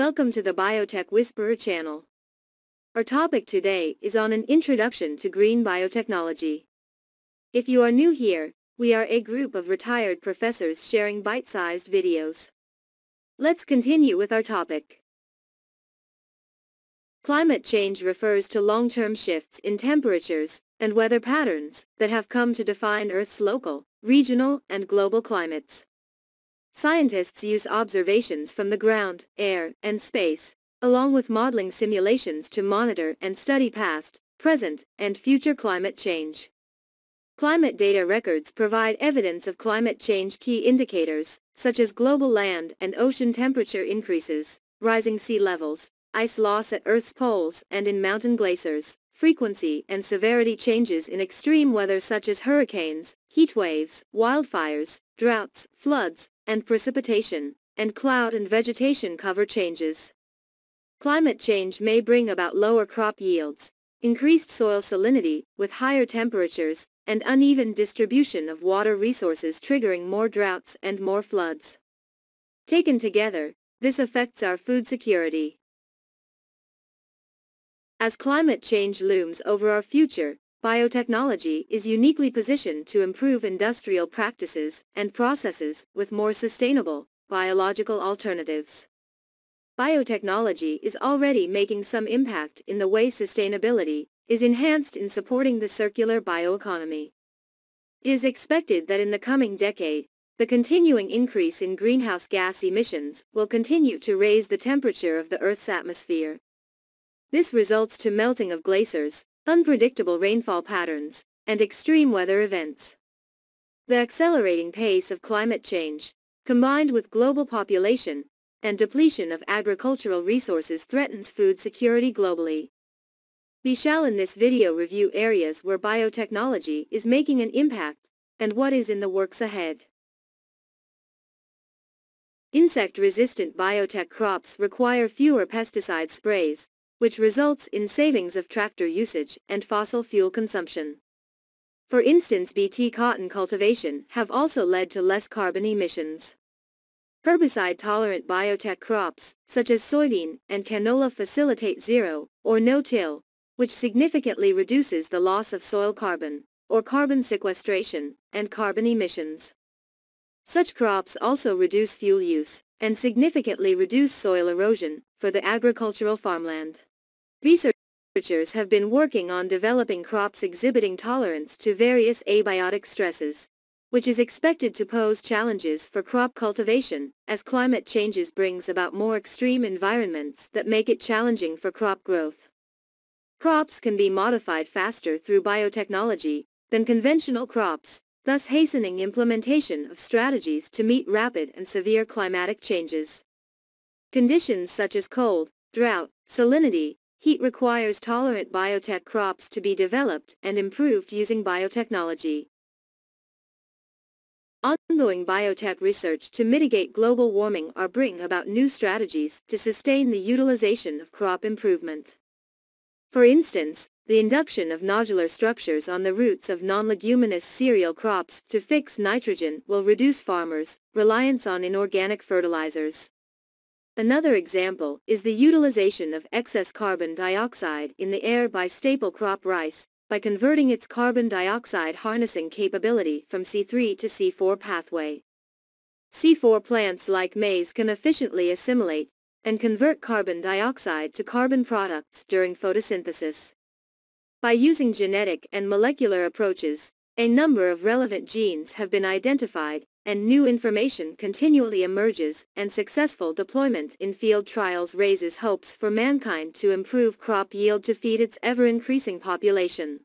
Welcome to the Biotech Whisperer channel. Our topic today is on an introduction to green biotechnology. If you are new here, we are a group of retired professors sharing bite-sized videos. Let's continue with our topic. Climate change refers to long-term shifts in temperatures and weather patterns that have come to define Earth's local, regional, and global climates. Scientists use observations from the ground, air, and space, along with modeling simulations to monitor and study past, present, and future climate change. Climate data records provide evidence of climate change key indicators, such as global land and ocean temperature increases, rising sea levels, ice loss at Earth's poles and in mountain glaciers, frequency and severity changes in extreme weather such as hurricanes, heat waves, wildfires, droughts, floods, and precipitation, and cloud and vegetation cover changes. Climate change may bring about lower crop yields, increased soil salinity, with higher temperatures, and uneven distribution of water resources triggering more droughts and more floods. Taken together, this affects our food security. As climate change looms over our future, biotechnology is uniquely positioned to improve industrial practices and processes with more sustainable, biological alternatives. Biotechnology is already making some impact in the way sustainability is enhanced in supporting the circular bioeconomy. It is expected that in the coming decade, the continuing increase in greenhouse gas emissions will continue to raise the temperature of the Earth's atmosphere. This results to melting of glaciers, unpredictable rainfall patterns, and extreme weather events. The accelerating pace of climate change, combined with global population and depletion of agricultural resources threatens food security globally. We shall in this video review areas where biotechnology is making an impact and what is in the works ahead. Insect-resistant biotech crops require fewer pesticide sprays, which results in savings of tractor usage and fossil fuel consumption. For instance BT cotton cultivation have also led to less carbon emissions. Herbicide-tolerant biotech crops, such as soybean and canola facilitate zero, or no-till, which significantly reduces the loss of soil carbon, or carbon sequestration, and carbon emissions. Such crops also reduce fuel use, and significantly reduce soil erosion, for the agricultural farmland. Researchers have been working on developing crops exhibiting tolerance to various abiotic stresses, which is expected to pose challenges for crop cultivation, as climate changes brings about more extreme environments that make it challenging for crop growth. Crops can be modified faster through biotechnology than conventional crops, thus hastening implementation of strategies to meet rapid and severe climatic changes. Conditions such as cold, drought, salinity, Heat requires tolerant biotech crops to be developed and improved using biotechnology. Ongoing biotech research to mitigate global warming are bringing about new strategies to sustain the utilization of crop improvement. For instance, the induction of nodular structures on the roots of non-leguminous cereal crops to fix nitrogen will reduce farmers' reliance on inorganic fertilizers. Another example is the utilization of excess carbon dioxide in the air by staple crop rice, by converting its carbon dioxide harnessing capability from C3 to C4 pathway. C4 plants like maize can efficiently assimilate and convert carbon dioxide to carbon products during photosynthesis. By using genetic and molecular approaches, a number of relevant genes have been identified and new information continually emerges, and successful deployment in field trials raises hopes for mankind to improve crop yield to feed its ever-increasing population.